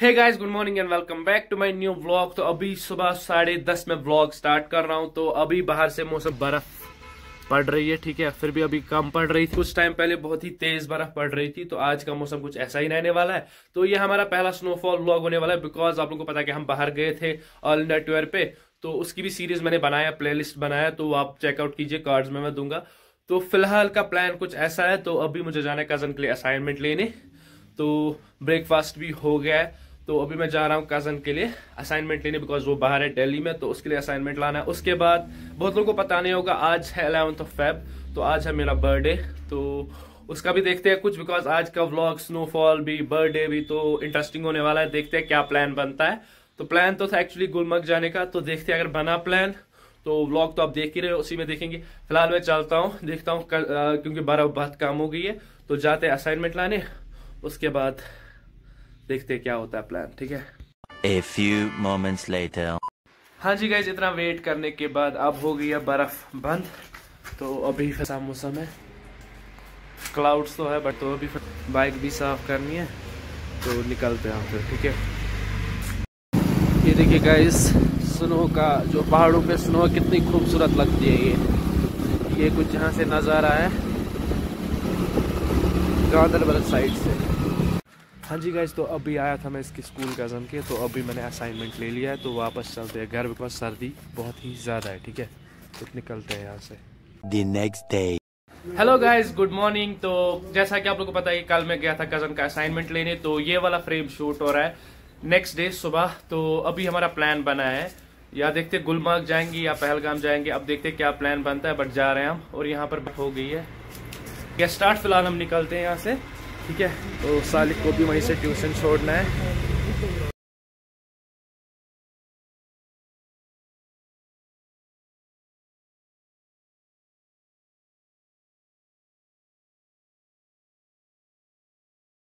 Hey guys good morning and welcome back to my new vlog तो अभी सुबह साढ़े दस में व्लॉग स्टार्ट कर रहा हूँ तो अभी बाहर से मौसम बर्फ़ पड़ रही है, ठीक है? फिर भी अभी कम पड़ रही थी। कुछ टाइम पहले बहुत ही तेज बर्फ़ पड़ रही थी तो आज का मौसम कुछ ऐसा ही रहने वाला है। तो ये हमारा पहला स्नोफॉल व्लॉग होने वाला है बिकॉज़ आप लोगों को पता है कि हम बाहर गए थे ऑल इंडिया टूर पे तो उसकी भी सीरीज़ मैंने बनाया प्लेलिस्ट बनाया तो आप चेकआउट कीजिए कार्ड्स में मैं दूँगा। तो फ़िलहाल का प्लान कुछ ऐसा है तो अभी मुझे जाना है कज़न के लिए असाइनमेंट लेने तो ब्रेकफास्ट भी हो गया है। तो अभी मैं जा रहा हूँ कज़न के लिए असाइनमेंट लेने बिकॉज़ वो बाहर है दिल्ली में तो उसके लिए असाइनमेंट लाना है। उसके बाद बहुत लोगों को पता नहीं होगा, आज है अलेवंथ ऑफ़ फेब तो आज है मेरा बर्थडे तो उसका भी देखते हैं कुछ बिकॉज़ आज का व्लॉग स्नोफॉल भी बर्थडे भी तो इंटरेस्टिंग होने वाला है। देखते हैं क्या प्लान बनता है। तो प्लान तो था एक्चुअली गुलमर्ग जाने का तो देखते हैं अगर बना प्लान तो व्लॉग तो आप देख ही रहे हो, उसी में देखेंगे। फ़िलहाल मैं चलता हूँ, देखता हूँ क्योंकि बारह बहुत काम हो गई है तो जाते हैं असाइनमेंट लाने। उसके बाद देखते हैं क्या होता है प्लान ठीक है? A few moments later. हाँ जी गाइज़ इतना वेट करने के बाद अब हो गई है बर्फ़ बंद। तो अभी फसा मौसम है। क्लाउड्स तो है बट तो अभी बाइक भी साफ़ करनी है। तो निकलते हैं फिर ठीक है? ये देखिए गाइस स्नो का जो पहाड़ों पे स्नो कितनी खूबसूरत लगती है ये। ये कुछ यहाँ से नज़ारा है गांधरबल साइड से। हाँ जी गाइज़ तो अभी आया था मैं इसके स्कूल कज़न के तो अभी मैंने असाइनमेंट ले लिया है तो वापस चलते हैं। घर बिकॉज़ सर्दी बहुत ही ज़्यादा है ठीक है? तो निकलते हैं यहाँ से। The next day. Hello guys good morning तो जैसा कि आप लोगों को पता है कि कल मैं गया था कज़न का असाइनमेंट लेने तो ये वाला फ्रेम शूट हो रहा है नेक्स्ट डे सुबह। तो अभी हमारा प्लान बना है। या देखते गुलमर्ग जाएँगे या पहलगाम जाएँगे अब देखते क्या प्लान बनता है बट जा रहे हैं हम और यहाँ पर हो गई है। या स्टार्ट फ़िलहाल हम निकलते हैं यहाँ से। ठीक है तो सालिक को भी वहीं से ट्यूशन छोड़ना है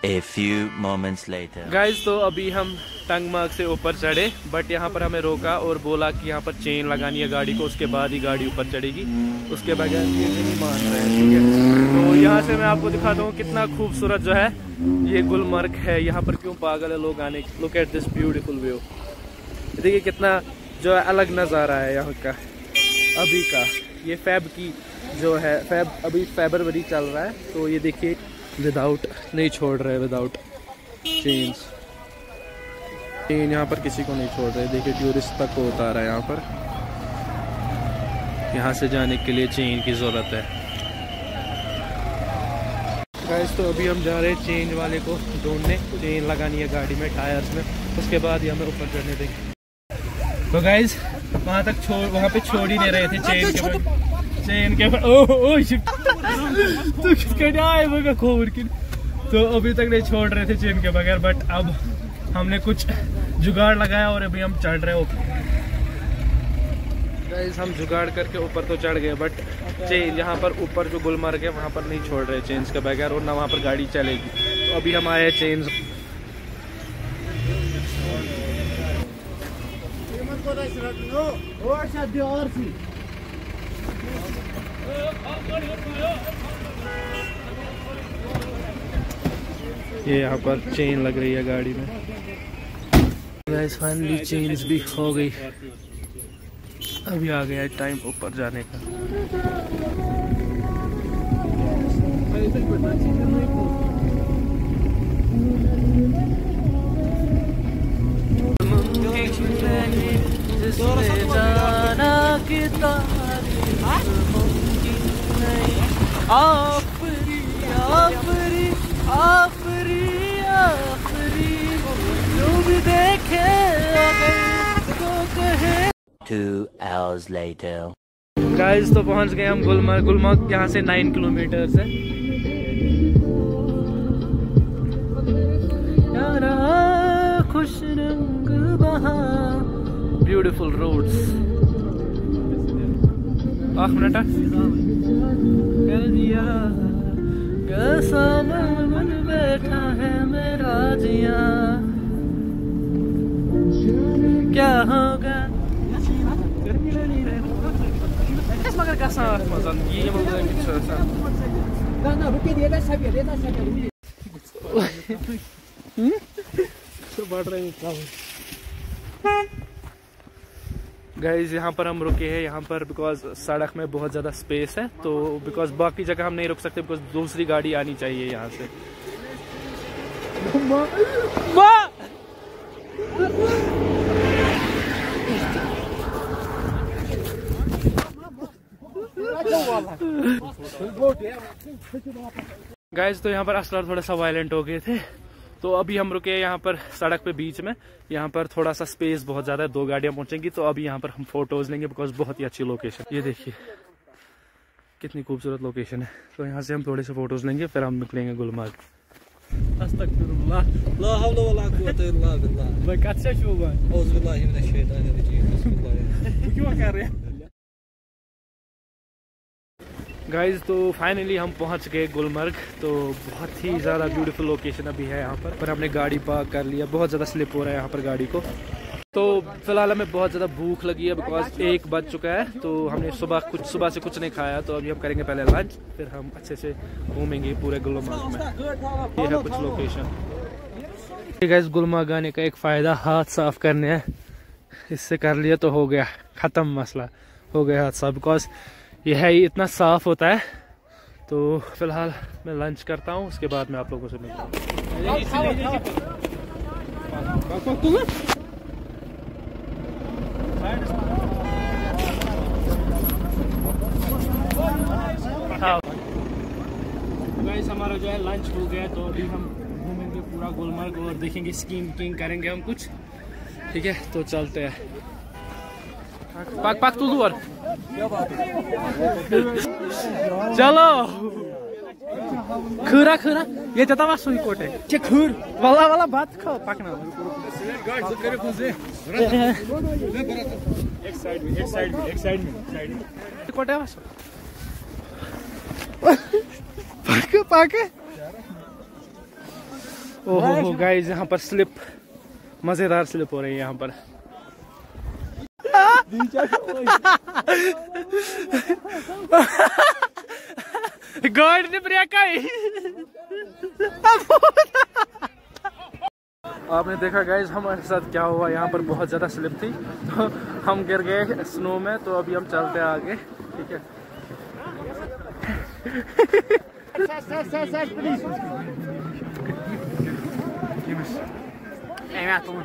A few moments later. Guys तो अभी हम टंगमार्ग से ऊपर चढ़े बट यहाँ पर हमें रोका और बोला कि यहाँ पर चेन लगानी है गाड़ी को, उसके बाद ही गाड़ी ऊपर चढ़ेगी। उसके बगैर ये नहीं मान रहे है तो यहाँ से मैं आपको दिखाता हूँ कितना खूबसूरत जो है, ये गुलमर्ग है। यहाँ पर क्यों पागल है लोग आने look at this beautiful view देखिए कितना जो है अलग नज़ारा है यहाँ का, अभी का। ये फैब की जो है फैब अभी फेबरवरी चल रहा है तो ये देखिए विदाउट नहीं छोड़ रहे विदाउट चेंज चेन यहाँ पर किसी को नहीं छोड़ रहे। देखिए टूरिस्ट तक को उतारा है यहाँ पर। यहाँ से जाने के लिए चेन की ज़रूरत है। गाइस तो अभी हम जा रहे हैं चेंज वाले को ढूँढने। चेन लगानी है गाड़ी में टायर्स में। उसके बाद ही हमें ऊपर चढ़ने देंगे। तो गाइस वहाँ तक छोड़ वहाँ पे छोड़ ही नहीं रहे थे चेन के ऊपर। चेन के ओह ओह शिट तो किसका आए मगर खोर की। तो अभी तक नहीं छोड़ रहे थे चेन के बगैर बट अब हमने कुछ जुगाड़ लगाया और अभी हम चढ़ रहे ऊपर। गाइस हम जुगाड़ करके ऊपर तो चढ़ गए बट चेन यहाँ पर ऊपर जो गुलमर्ग है वहाँ पर नहीं छोड़ रहे चेन्स के बगैर और ना वहाँ पर गाड़ी चलेगी। तो अभी हम आए चेन्स ये यहाँ पर चेन लग रही है गाड़ी में। गाइस फाइनली चेंज भी हो गई। अभी आ गया है टाइम ऊपर जाने का। जाना की आफरी आफरी आफरी आफरी। जो भी देखे तो कहे। Two hours later. गाइस तो पहुँच गए हम गुलमर्ग। गुलमर्ग यहाँ से नाइन किलोमीटर है। यारा खुश रंग बहा। ब्यूटीफुल रोड्स आख मिनट। गलिया कैसा मन मन बैठा है मेरा जिया क्या होगा Jest maga kasa, Mazan. Nie, nie mogę mieć szersa. No, no, rupię, jedna sobie, jedna sobie. Hmm? Co bardzo mi kawał. Guys यहाँ पर हम रुके हैं। यहाँ पर बिकॉज़ सड़क में बहुत ज़्यादा स्पेस है तो बिकॉज़ बाकी जगह हम नहीं रुक सकते बिकॉज़ दूसरी गाड़ी आनी चाहिए यहाँ से। गाइज़ तो यहाँ पर असलर थोड़ा सा वायलेंट हो गए थे। तो अभी हम रुके यहाँ पर सड़क पे बीच में। यहाँ पर थोड़ा सा स्पेस बहुत ज़्यादा है दो गाड़ियाँ पहुँचेंगी तो अभी यहाँ पर हम फ़ोटोज़ लेंगे बिकॉज़ बहुत ही अच्छी लोकेशन ये देखिए कितनी खूबसूरत लोकेशन है। तो यहाँ से हम थोड़े से फ़ोटोज़ लेंगे फिर हम निकलेंगे गुलमर्ग। गाइज़ तो फाइनली हम पहुँच गए गुलमर्ग। तो बहुत ही ज़्यादा ब्यूटीफुल लोकेशन अभी है यहाँ पर। पर हमने गाड़ी पार्क कर लिया बहुत ज़्यादा स्लिप हो रहा है यहाँ पर गाड़ी को। तो फ़िलहाल हमें बहुत ज़्यादा भूख लगी है बिकॉज़ एक बज चुका है। तो हमने सुबह कुछ सुबह से कुछ नहीं खाया। तो अभी हम करेंगे पहले लंच फिर हम अच्छे से घूमेंगे पूरे गुलमर्ग में। ये है कुछ लोकेशन गाइज़ गुलमर्ग आने का एक फ़ायदा, हाथ साफ़ करने है। इससे कर लिया तो हो गया। ख़त्म मसला। हो गया हाथ साफ़। बिकॉज़ ये है इतना साफ़ होता है। तो फ़िलहाल मैं लंच करता हूँ उसके बाद मैं आप लोगों से मिलता हूँ। गाइस हमारा जो है लंच हो गया तो अभी हम घूमेंगे पूरा गुलमर्ग और देखेंगे स्कीम किंग करेंगे हम कुछ। ठीक है तो चलते हैं। पाक पाक तुल और चलो। खरा खरा। ये जता वा सुई कोटे। के खुर। वाला वाला बात खा पकना। एक साइड में एक साइड में एक साइड में साइड में. कोटे वा पाक पाक। ओहो हो गाइस यहाँ पर स्लिप मज़ेदार स्लिप हो रही है यहाँ पर। गाड़ी ने ब्रेक आई आपने देखा गाइज़ हमारे साथ क्या हुआ? यहाँ पर बहुत ज़्यादा स्लिप थी। तो हम गिर गए स्नो में तो अभी हम चलते हैं आगे ठीक है? Evet onu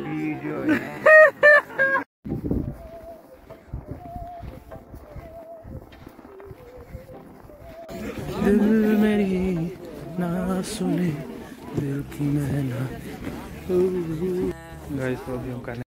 video ya. दिल मेरी ना सुने दिल की मैं ना गाइस तो अभी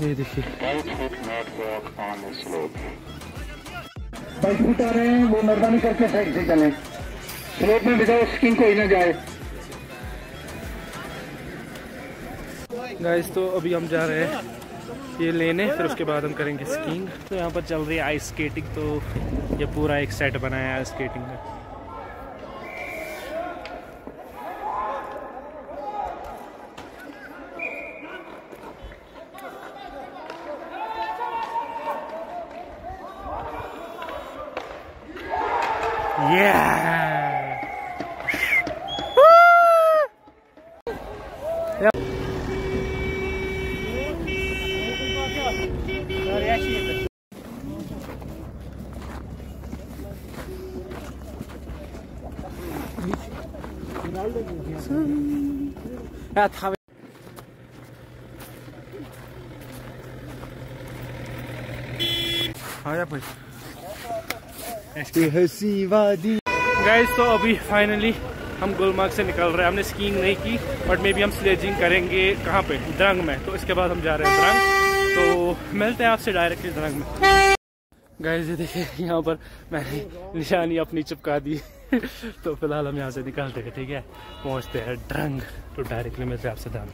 ये देखिए। बाइक उठा रहे हैं वो मेहरबानी करके साइड से चलें। स्लोप में बिठाओ स्किन कोई ना जाए। गाइस तो अभी हम जा रहे हैं ये लेने फिर उसके बाद हम करेंगे स्कीइंग तो यहाँ पर चल रही है आइस स्केटिंग तो ये पूरा एक सेट बनाया है आइस स्केटिंग का। Yeah! Ja, था आया भाई गाइस तो अभी फाइनली हम गुलमर्ग से निकल रहे हैं। हमने स्कीइंग नहीं की बट मे बी हम स्लेजिंग करेंगे कहाँ पे? द्रंग में। तो इसके बाद हम जा रहे हैं द्रंग तो मिलते हैं आपसे डायरेक्टली द्रंग में। गाइस ये देखिए यहाँ पर मैंने निशानी अपनी चिपका दी। तो फ़िलहाल हम यहाँ से निकलते हैं ठीक है? पहुँचते हैं ड्रंग तो डायरेक्टली मिलते हैं आपसे द्रंग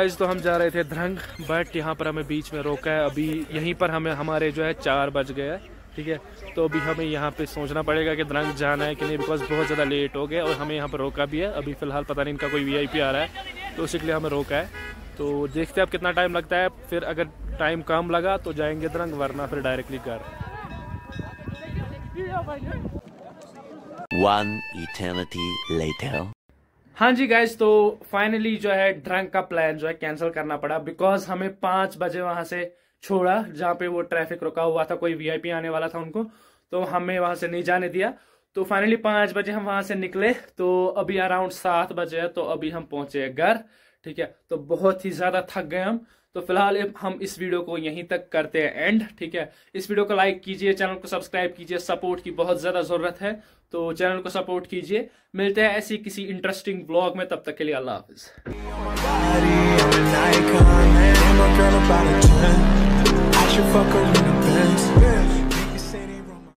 गाइज़ तो हम जा रहे थे ध्रंग बट यहाँ पर हमें बीच में रोका है। अभी यहीं पर हमें, हमारे जो है, चार बज गए हैं, ठीक है? तो अभी हमें यहाँ पे सोचना पड़ेगा कि ध्रंग जाना है कि नहीं बिकॉज़ बहुत ज़्यादा लेट हो गया और हमें यहाँ पर रोका भी है। अभी फ़िलहाल पता नहीं इनका कोई वीआईपी आ रहा है तो उसी के लिए हमें रोका है। तो देखते हैं अब कितना टाइम लगता है। फिर अगर टाइम कम लगा तो जाएँगे ध्रंग, वरना फिर डायरेक्टली घर। One eternity later. हाँ जी गाइज़ तो फाइनली जो है ड्रंक का प्लान जो है कैंसिल करना पड़ा बिकॉज़ हमें पाँच बजे वहाँ से छोड़ा, जहाँ पे वो ट्रैफ़िक रुका हुआ था, कोई वीआईपी आने वाला था उनको तो हमें वहाँ से नहीं जाने दिया। तो फाइनली पाँच बजे हम वहाँ से निकले तो अभी अराउंड सात बजे है तो अभी हम पहुँचे घर, ठीक है? तो बहुत ही ज़्यादा थक गए हम। तो फ़िलहाल हम इस वीडियो को यहीं तक करते हैं एंड, ठीक है? इस वीडियो को लाइक कीजिए, चैनल को सब्सक्राइब कीजिए, सपोर्ट की बहुत ज़्यादा ज़रूरत है। तो चैनल को सपोर्ट कीजिए। मिलते हैं ऐसी किसी इंटरेस्टिंग ब्लॉग में, तब तक के लिए अल्लाह हाफिज।